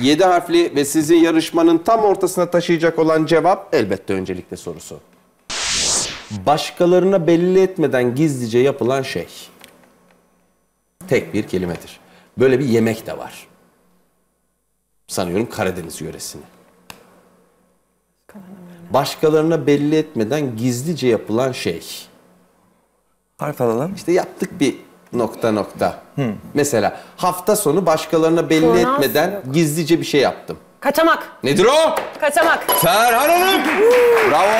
7 harfli ve sizi yarışmanın tam ortasına taşıyacak olan cevap elbette öncelikle sorusu. Başkalarına belli etmeden gizlice yapılan şey. Tek bir kelimedir. Böyle bir yemek de var. Sanıyorum Karadeniz yöresini. Başkalarına belli etmeden gizlice yapılan şey. Harf alalım. İşte yaptık bir nokta nokta. Mesela hafta sonu başkalarına belli Turnaz etmeden yok. gizlice bir şey yaptım. Kaçamak. Nedir o? Kaçamak. Ferhan Hanım. Bravo.